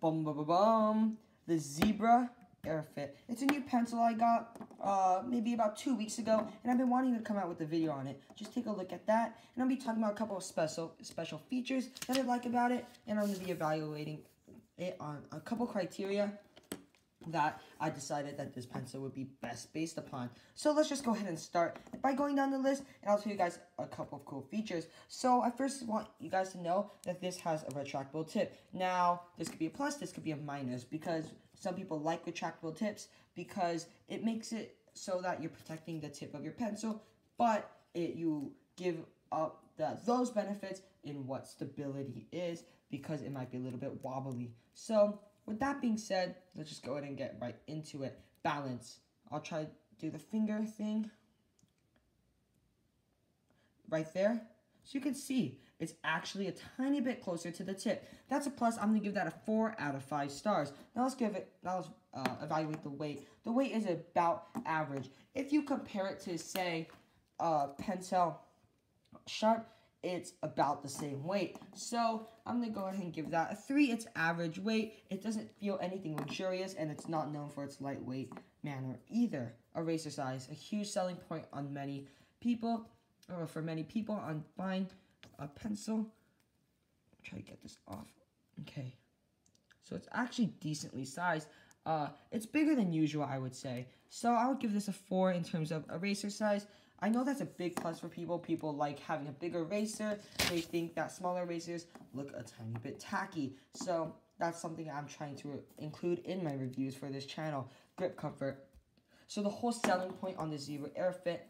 Bum bum bum bum. The Zebra Airfit. It's a new pencil I got uh, maybe about two weeks ago, and I've been wanting to come out with a video on it. Just take a look at that, and I'll be talking about a couple of special special features that I like about it, and I'm going to be evaluating it on a couple criteria that I decided that this pencil would be best based upon. So let's just go ahead and start by going down the list and I'll tell you guys a couple of cool features. So I first want you guys to know that this has a retractable tip. Now, this could be a plus, this could be a minus because some people like retractable tips because it makes it so that you're protecting the tip of your pencil, but it you give up the, those benefits in what stability is because it might be a little bit wobbly. So with that being said, let's just go ahead and get right into it. Balance. I'll try to do the finger thing. Right there. So you can see, it's actually a tiny bit closer to the tip. That's a plus. I'm going to give that a 4 out of 5 stars. Now let's give it, now let's uh, evaluate the weight. The weight is about average. If you compare it to, say, uh, Pentel Sharp, it's about the same weight. So I'm going to go ahead and give that a 3. It's average weight. It doesn't feel anything luxurious, and it's not known for its lightweight manner either. Eraser size, a huge selling point on many people, or for many people on buying a pencil. Try to get this off. Okay. So it's actually decently sized. Uh, it's bigger than usual, I would say. So I would give this a 4 in terms of eraser size. I know that's a big plus for people. People like having a bigger eraser. They think that smaller erasers look a tiny bit tacky. So that's something I'm trying to include in my reviews for this channel. Grip comfort. So the whole selling point on the Zebra Airfit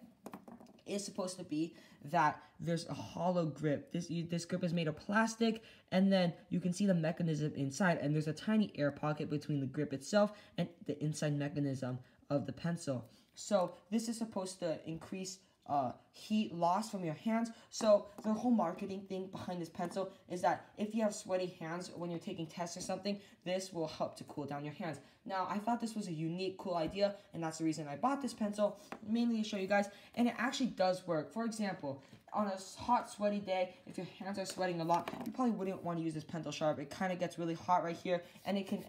is supposed to be that there's a hollow grip. This this grip is made of plastic, and then you can see the mechanism inside, and there's a tiny air pocket between the grip itself and the inside mechanism of the pencil. So this is supposed to increase uh, heat loss from your hands. So the whole marketing thing behind this pencil is that if you have sweaty hands when you're taking tests or something, this will help to cool down your hands. Now, I thought this was a unique, cool idea, and that's the reason I bought this pencil, mainly to show you guys, and it actually does work. For example, on a hot, sweaty day, if your hands are sweating a lot, you probably wouldn't want to use this Pentel Sharp. It kind of gets really hot right here, and it can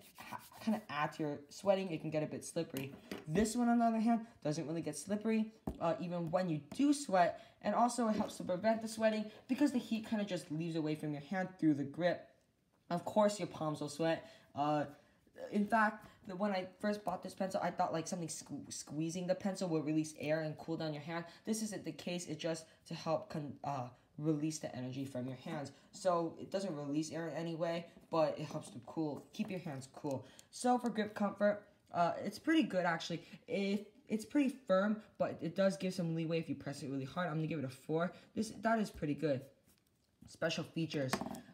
kind of add to your sweating. It can get a bit slippery. This one, on the other hand, doesn't really get slippery, uh, even when you do sweat, and also it helps to prevent the sweating because the heat kind of just leaves away from your hand through the grip. Of course, your palms will sweat. Uh, in fact, the, when I first bought this pencil, I thought like something sque squeezing the pencil will release air and cool down your hand. This isn't the case. It's just to help uh, release the energy from your hands. So it doesn't release air in any way, but it helps to cool, keep your hands cool. So for grip comfort, uh, it's pretty good actually. If it's pretty firm, but it does give some leeway if you press it really hard. I'm gonna give it a four. This that is pretty good. Special features.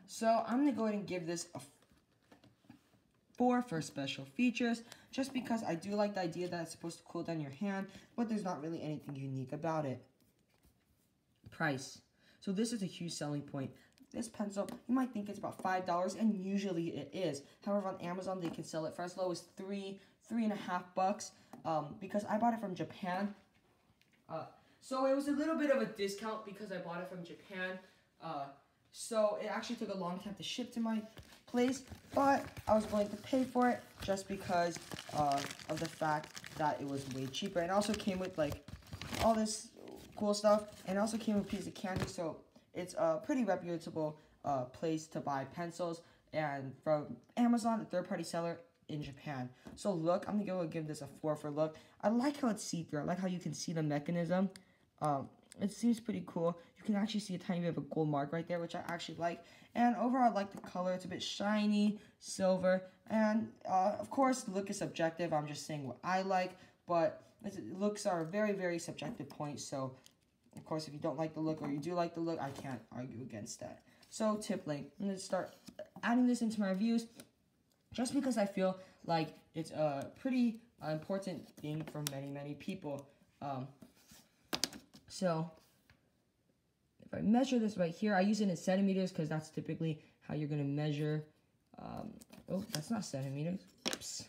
So I'm gonna go ahead and give this a four for special features, just because I do like the idea that it's supposed to cool down your hand, but there's not really anything unique about it. Price. So this is a huge selling point. This pencil, you might think it's about $5, and usually it is. However, on Amazon, they can sell it for as low as three, three and a half bucks, um, because I bought it from Japan. Uh, so it was a little bit of a discount because I bought it from Japan. Uh, so it actually took a long time to ship to my place, but I was willing to pay for it just because uh, of the fact that it was way cheaper. And also came with like all this cool stuff, and also came with a piece of candy. So it's a pretty reputable uh, place to buy pencils, and from Amazon, a third-party seller in Japan. So look, I'm gonna give this a four for look. I like how it's see-through. I like how you can see the mechanism. Um, it seems pretty cool. You can actually see a tiny bit of a gold mark right there, which I actually like. And overall, I like the color. It's a bit shiny, silver, and uh, of course, the look is subjective. I'm just saying what I like, but looks are a very, very subjective point. So, of course, if you don't like the look or you do like the look, I can't argue against that. So, tip link. I'm going to start adding this into my reviews just because I feel like it's a pretty important thing for many, many people. Um, so, if I measure this right here, I use it in centimeters because that's typically how you're going to measure. Um, oh, that's not centimeters. Oops.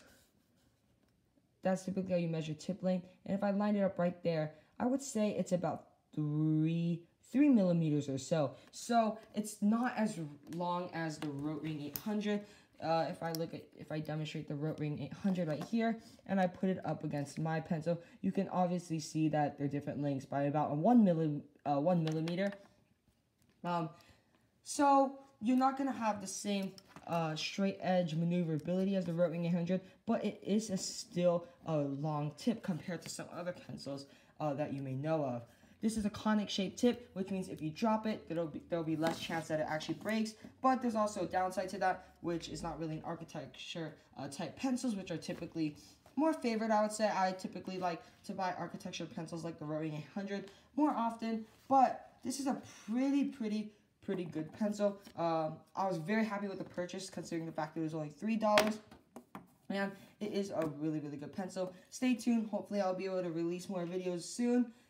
That's typically how you measure tip length. And if I line it up right there, I would say it's about three three millimeters or so. So it's not as long as the Rotring 800. Uh, if I look at, if I demonstrate the Rotring 800 right here, and I put it up against my pencil, you can obviously see that they're different lengths by about a one milli, uh, one millimeter. Um, so you're not gonna have the same uh, straight edge maneuverability as the Rotring 800, but it is a still a long tip compared to some other pencils uh, that you may know of. This is a conic shaped tip, which means if you drop it, there'll be, there'll be less chance that it actually breaks. But there's also a downside to that, which is not really an architecture uh, type pencils, which are typically more favorite, I would say. I typically like to buy architecture pencils like the Rotring 800 more often, but this is a pretty, pretty, pretty good pencil. Um, I was very happy with the purchase considering the fact that it was only $3. And it is a really, really good pencil. Stay tuned. Hopefully I'll be able to release more videos soon.